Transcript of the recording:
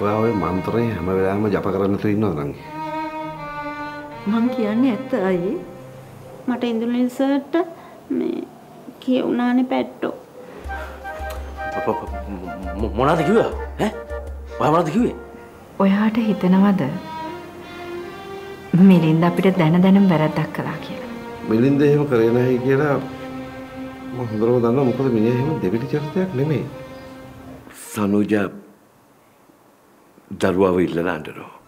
ඔයා ඔය මන්ත්‍රේ හැම වෙලාවෙම ජප කරන්න තු ඉන්නවද නංගි? මං කියන්නේ ඇත්ත අයියේ. මට ඉන්දුනිල් සර්ට මේ කියවුණානේ පැට්ටෝ. මොනවද කිව්වා? ඈ? ඔයා මොනවද කිව්වේ? ඔයාට හිතනවද මිලින්ද අපිට දැන දැනම වැරද්දක් කළා කියලා? මිලින්ද එහෙම කරේ නැහැ කියලා මම හොඳටම දන්නවා මොකද මිනිහා එහෙම දෙවිලි චරිතයක් නෙමෙයි. සනුජ dal uovo irlandero.